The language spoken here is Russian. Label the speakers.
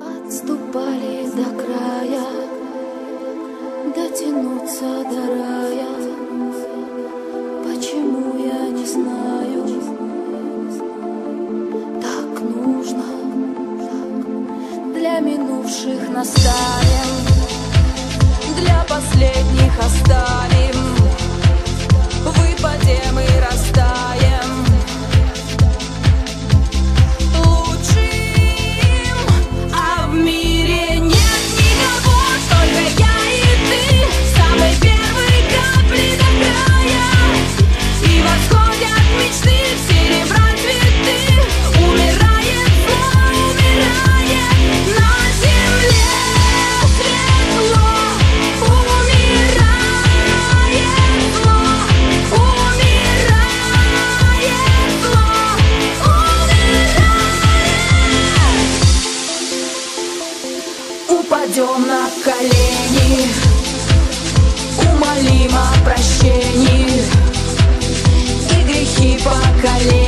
Speaker 1: Отступали до края, дотянуться до рая. Почему я не знаю? Так нужно. Для минувших наставим, для последних оставим. Упадем на колени, умолим о прощении. И грехи поколений